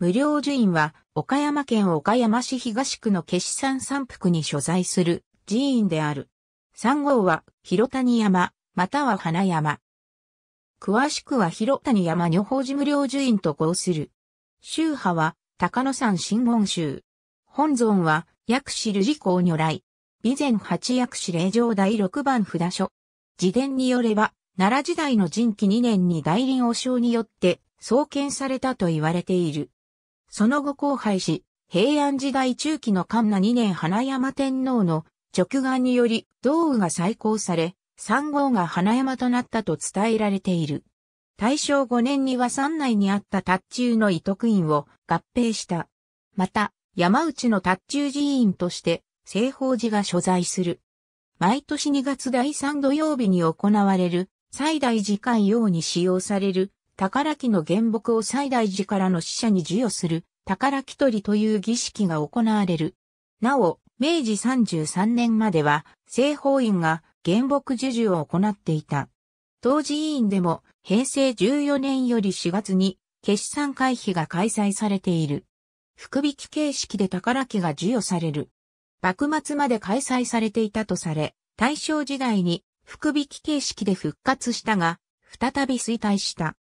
無料寺院は岡山県岡山市東区の決山山腹に所在する寺院である。三号は広谷山、または花山。詳しくは広谷山女法寺無料寺院と号する。宗派は高野山真言宗。本尊は薬師瑠璃光如来。備前八薬師霊場第六番札所。自伝によれば、奈良時代の人気2年に大臨王将によって創建されたと言われている。その後荒廃し、平安時代中期の神奈2年花山天皇の直眼により道具が再興され、三号が花山となったと伝えられている。大正5年には山内にあった達中の伊徳院を合併した。また、山内の達中寺院として、西方寺が所在する。毎年2月第3土曜日に行われる、最大寺会用に使用される、宝木の原木を最大寺からの死者に授与する、宝木取りという儀式が行われる。なお、明治33年までは、西方院が原木授受を行っていた。当時委員でも、平成14年より4月に、決算会費が開催されている。福引形式で宝木が授与される。幕末まで開催されていたとされ、大正時代に福引形式で復活したが、再び衰退した。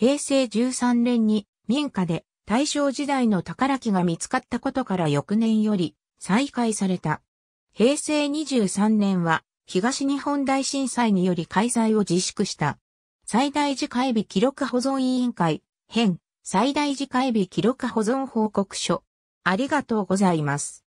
平成13年に民家で大正時代の宝木が見つかったことから翌年より再開された。平成23年は東日本大震災により開催を自粛した。最大寺会備記録保存委員会、編、最大寺会備記録保存報告書。ありがとうございます。